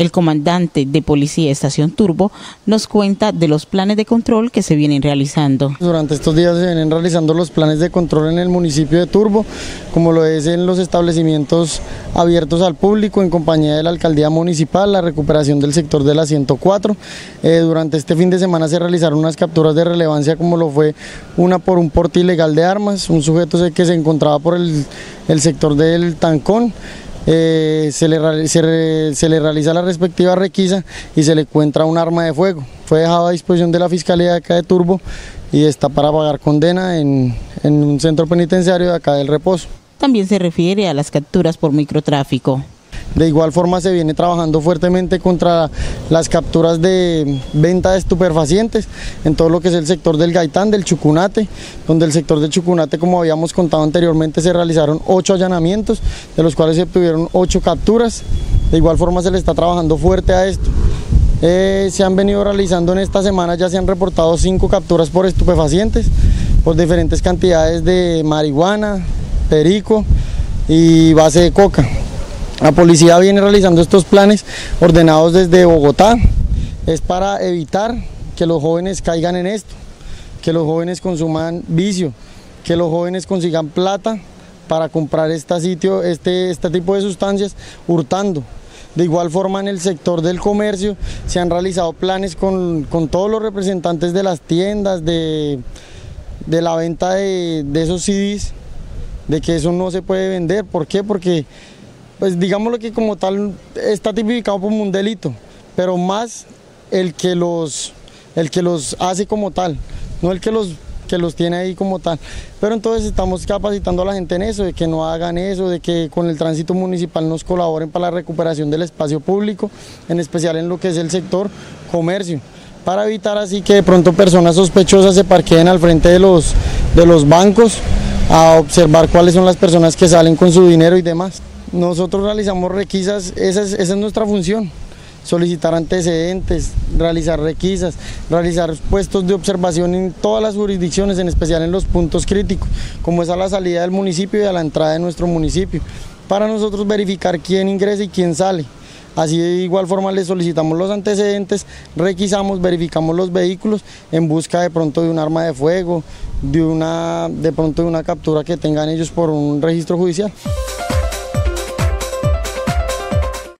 El comandante de Policía Estación Turbo nos cuenta de los planes de control que se vienen realizando. Durante estos días se vienen realizando los planes de control en el municipio de Turbo, como lo es en los establecimientos abiertos al público en compañía de la alcaldía municipal, la recuperación del sector de la 104. Eh, durante este fin de semana se realizaron unas capturas de relevancia como lo fue una por un porte ilegal de armas, un sujeto que se encontraba por el, el sector del Tancón. Eh, se, le, se, le, realiza la respectiva requisa y se le encuentra un arma de fuego. Fue dejado a disposición de la Fiscalía de acá de Turbo y está para pagar condena en, en un centro penitenciario de acá del Reposo. También se refiere a las capturas por microtráfico. De igual forma se viene trabajando fuertemente contra las capturas de venta de estupefacientes en todo lo que es el sector del Gaitán, del Chucunate, donde el sector del Chucunate, como habíamos contado anteriormente, se realizaron ocho allanamientos, de los cuales se obtuvieron ocho capturas. De igual forma se le está trabajando fuerte a esto. Eh, se han venido realizando en esta semana, ya se han reportado cinco capturas por estupefacientes, por diferentes cantidades de marihuana, perico y base de coca. La policía viene realizando estos planes ordenados desde Bogotá. Es para evitar que los jóvenes caigan en esto, que los jóvenes consuman vicio, que los jóvenes consigan plata para comprar este sitio, este, este tipo de sustancias hurtando. De igual forma en el sector del comercio se han realizado planes con, todos los representantes de las tiendas, de, de la venta de, de esos CDs, de que eso no se puede vender. ¿Por qué? Porque pues digámoslo que como tal está tipificado como un delito, pero más el que los, el que los hace como tal, no el que los que los tiene ahí como tal. Pero entonces estamos capacitando a la gente en eso, de que no hagan eso, de que con el tránsito municipal nos colaboren para la recuperación del espacio público, en especial en lo que es el sector comercio, para evitar así que de pronto personas sospechosas se parqueen al frente de los, de los bancos a observar cuáles son las personas que salen con su dinero y demás. Nosotros realizamos requisas, esa es, nuestra función, solicitar antecedentes, realizar requisas, realizar puestos de observación en todas las jurisdicciones, en especial en los puntos críticos, como es a la salida del municipio y a la entrada de nuestro municipio, para nosotros verificar quién ingresa y quién sale. Así de igual forma les solicitamos los antecedentes, requisamos, verificamos los vehículos en busca de pronto de un arma de fuego, de, una, de pronto de una captura que tengan ellos por un registro judicial.